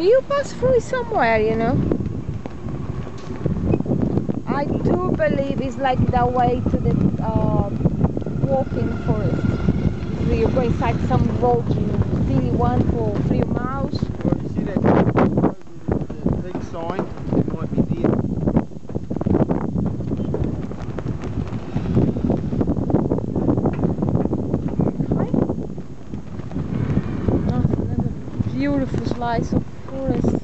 You pass through somewhere, you know. I do believe it's like the way to the uh, walking forest. So you go inside some road, you see one for three miles. Well, you see that, big sign? It might be deer. Okay. That's another beautiful slice of forest.